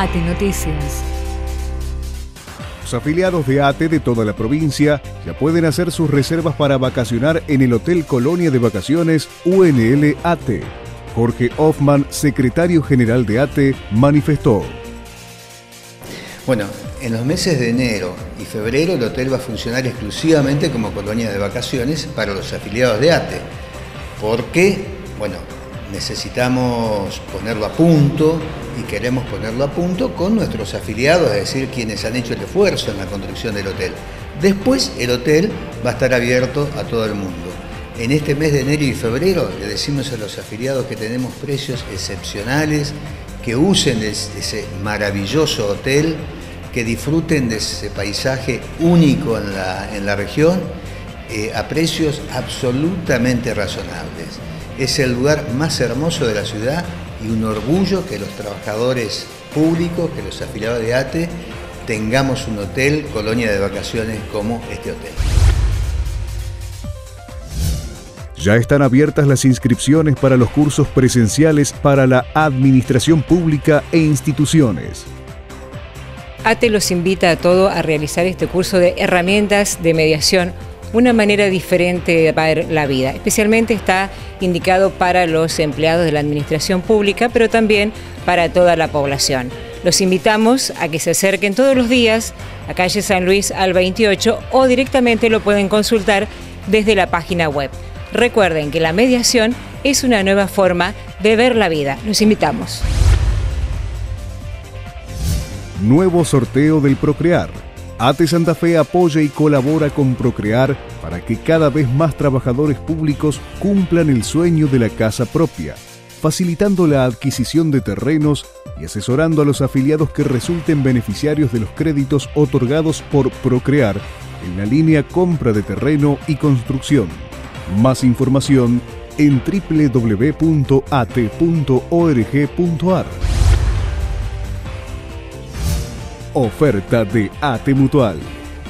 ATE Noticias. Los afiliados de ATE de toda la provincia ya pueden hacer sus reservas para vacacionar en el Hotel Colonia de Vacaciones UNL ATE. Jorge Hoffman, secretario general de ATE, manifestó. Bueno, en los meses de enero y febrero el hotel va a funcionar exclusivamente como colonia de vacaciones para los afiliados de ATE. ¿Por qué? Bueno, necesitamos ponerlo a punto y queremos ponerlo a punto con nuestros afiliados, es decir, quienes han hecho el esfuerzo en la construcción del hotel. Después el hotel va a estar abierto a todo el mundo. En este mes de enero y febrero le decimos a los afiliados que tenemos precios excepcionales, que usen ese maravilloso hotel, que disfruten de ese paisaje único en la, región eh, a precios absolutamente razonables es el lugar más hermoso de la ciudad y un orgullo que los trabajadores públicos, que los afiliados de ATE, tengamos un hotel, colonia de vacaciones como este hotel. Ya están abiertas las inscripciones para los cursos presenciales para la administración pública e instituciones. ATE los invita a todos a realizar este curso de herramientas de mediación una manera diferente de ver la vida. Especialmente está indicado para los empleados de la administración pública, pero también para toda la población. Los invitamos a que se acerquen todos los días a calle San Luis al 28 o directamente lo pueden consultar desde la página web. Recuerden que la mediación es una nueva forma de ver la vida. Los invitamos. Nuevo sorteo del Procrear ATE Santa Fe apoya y colabora con Procrear para que cada vez más trabajadores públicos cumplan el sueño de la casa propia, facilitando la adquisición de terrenos y asesorando a los afiliados que resulten beneficiarios de los créditos otorgados por Procrear en la línea compra de terreno y construcción. Más información en www.at.org.ar. Oferta de AT Mutual.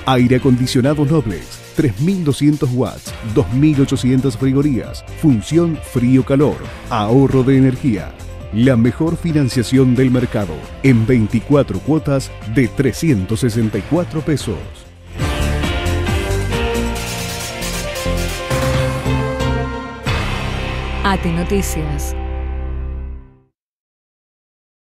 Aire acondicionado Noblex, 3200 watts, 2800 frigorías, función frío-calor, ahorro de energía. La mejor financiación del mercado en 24 cuotas de 364 pesos. AT Noticias